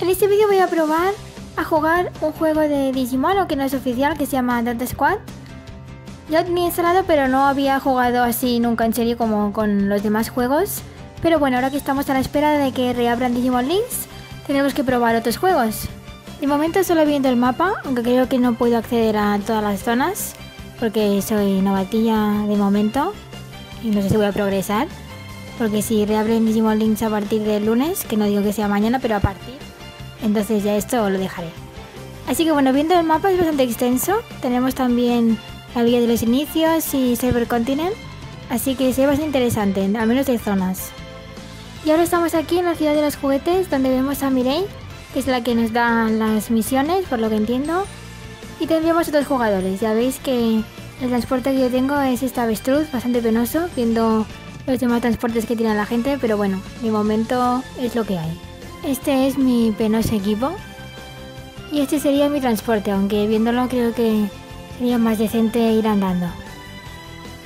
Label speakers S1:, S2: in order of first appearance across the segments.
S1: En este vídeo voy a probar a jugar un juego de Digimon, aunque no es oficial, que se llama Data Squad. Ya lo tenía instalado, pero no había jugado así nunca en serio como con los demás juegos. Pero bueno, ahora que estamos a la espera de que reabran Digimon Links, tenemos que probar otros juegos. De momento solo viendo el mapa, aunque creo que no puedo acceder a todas las zonas, porque soy novatilla de momento y no sé si voy a progresar. Porque si reabren Digimon Links a partir del lunes, que no digo que sea mañana, pero a partir, entonces ya esto lo dejaré. Así que bueno, viendo el mapa es bastante extenso. Tenemos también la vía de los inicios y Cyber Continent. Así que se ve bastante interesante, al menos de zonas. Y ahora estamos aquí en la ciudad de los juguetes, donde vemos a Mirei, que es la que nos da las misiones, por lo que entiendo. Y tendríamos otros jugadores. Ya veis que el transporte que yo tengo es esta avestruz, bastante penoso, viendo los demás transportes que tiene la gente, pero bueno, de momento es lo que hay. Este es mi penoso equipo. Y este sería mi transporte, aunque viéndolo creo que sería más decente ir andando.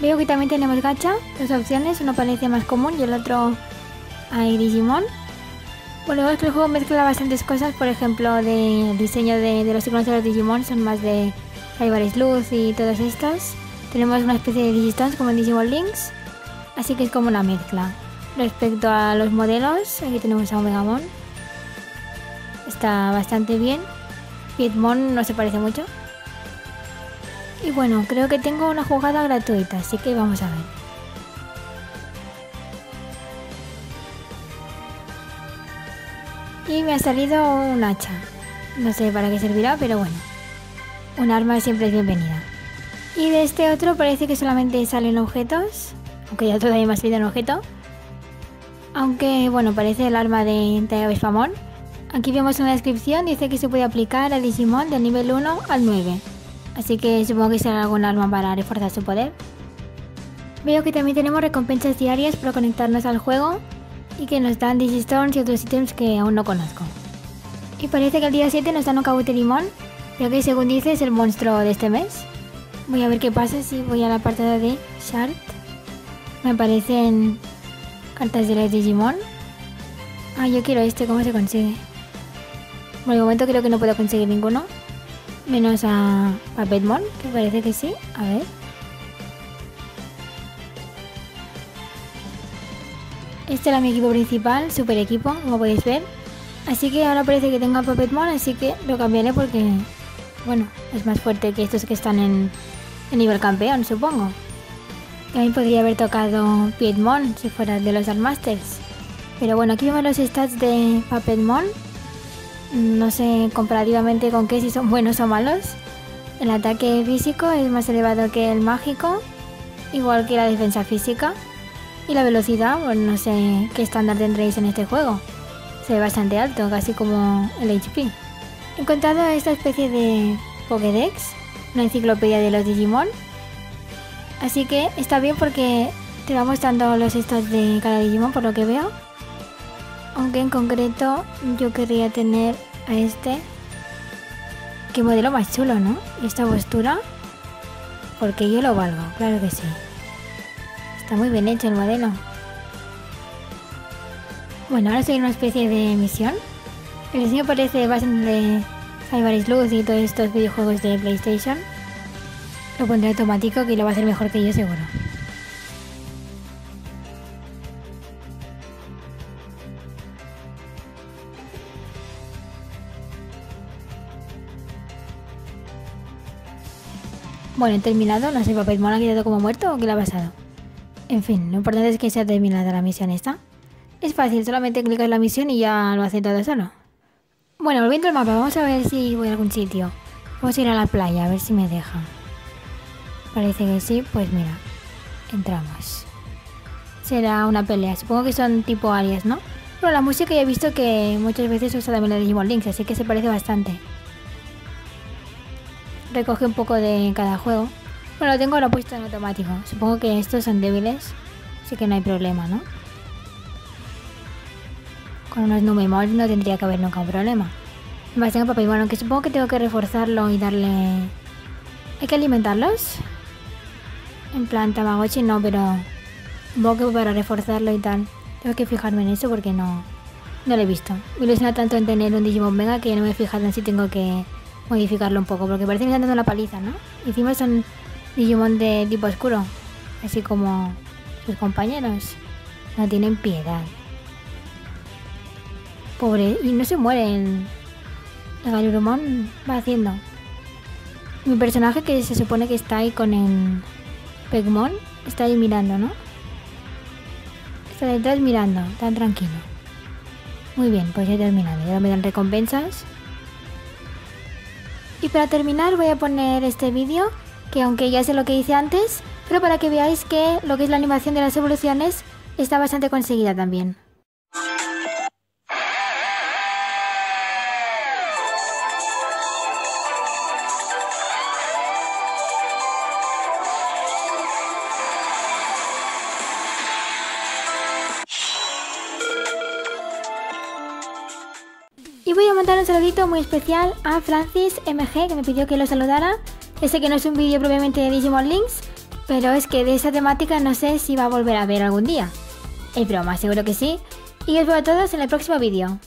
S1: Veo que también tenemos gacha, dos opciones, uno parece más común y el otro hay Digimon. Bueno, es que el juego mezcla bastantes cosas, por ejemplo, del diseño de, los iconos de los Digimon son más de Cyber Luz y todas estas. Tenemos una especie de Digistons como en Digimon Links, así que es como una mezcla. Respecto a los modelos, aquí tenemos a Omegamon. Está bastante bien. Pitmon no se parece mucho. Y bueno, creo que tengo una jugada gratuita, así que vamos a ver. Y me ha salido un hacha. No sé para qué servirá, pero bueno. Un arma siempre es bienvenida. Y de este otro parece que solamente salen objetos. Aunque ya todavía me ha salido un objeto. Aunque bueno, parece el arma de Tayabispamon. Aquí vemos una descripción, dice que se puede aplicar a Digimon del nivel 1 al 9. Así que supongo que será algún arma para reforzar su poder. Veo que también tenemos recompensas diarias para conectarnos al juego y que nos dan Digistones y otros ítems que aún no conozco. Y parece que el día 7 nos dan un Kabuterimon, ya que según dice es el monstruo de este mes. Voy a ver qué pasa si voy al apartado de Shard. Me aparecen cartas de los Digimon. Ah, yo quiero este, ¿cómo se consigue? Bueno, de momento creo que no puedo conseguir ninguno. Menos a, a que parece que sí. A ver. Este era mi equipo principal, super equipo, como podéis ver. Así que ahora parece que tengo a Puppetmon, así que lo cambiaré porque, bueno, es más fuerte que estos que están en, nivel campeón, supongo. También podría haber tocado Piedmon si fuera de los Masters. Pero bueno, aquí vemos los stats de Puppetmon. No sé comparativamente con qué si son buenos o malos. El ataque físico es más elevado que el mágico, igual que la defensa física. Y la velocidad, pues no sé qué estándar tendréis en este juego. Se ve bastante alto, casi como el HP. He encontrado esta especie de Pokédex, una enciclopedia de los Digimon. Así que está bien porque te va mostrando los estados de cada Digimon por lo que veo. Aunque en concreto yo querría tener a este. Qué modelo más chulo, ¿no? Y esta postura. Porque yo lo valgo, claro que sí. Está muy bien hecho el modelo. Bueno, ahora estoy en una especie de misión. El diseño parece bastante Cyber Luz y todos estos videojuegos de PlayStation. Lo pondré automático que lo va a hacer mejor que yo seguro. Bueno, he terminado. No sé, Papel Mola ha quedado como muerto o qué le ha pasado. En fin, lo importante es que se ha terminado la misión esta. Es fácil, solamente clicas la misión y ya lo hace todo solo. Bueno, volviendo al mapa, vamos a ver si voy a algún sitio. Vamos a ir a la playa, a ver si me deja. Parece que sí, pues mira. Entramos. Será una pelea, supongo que son tipo alias, ¿no? Pero la música ya he visto que muchas veces usa también la Digimon Links, así que se parece bastante. Recoge un poco de cada juego. Bueno, lo tengo lo puesto en automático. Supongo que estos son débiles, así que no hay problema, ¿no? Con unos Numemons no tendría que haber nunca un problema. Más tengo papel, bueno, que supongo que tengo que reforzarlo y darle... ¿Hay que alimentarlos? En plan Tamagotchi, no, pero... Un poco para reforzarlo y tal. Tengo que fijarme en eso porque no... No lo he visto. Me ilusiona tanto en tener un Digimon Mega que no me he fijado en si tengo que modificarlo un poco, porque parece que me están dando una paliza, ¿no? Encima son Digimon de tipo oscuro, así como sus compañeros. No tienen piedad. Pobre, y no se mueren. El Galurumon va haciendo. Mi personaje que se supone que está ahí con el Pegmon, está ahí mirando, ¿no? Está detrás mirando, tan tranquilo. Muy bien, pues ya he terminado. Ya me dan recompensas. Y para terminar voy a poner este vídeo, que aunque ya sé lo que hice antes, pero para que veáis que lo que es la animación de las evoluciones está bastante conseguida también. A montar un saludito muy especial a Francis MG que me pidió que lo saludara. Ese que no es un vídeo propiamente de Digimon Links, pero es que de esa temática no sé si va a volver a ver algún día. Es broma, seguro que sí. Y os veo a todos en el próximo vídeo.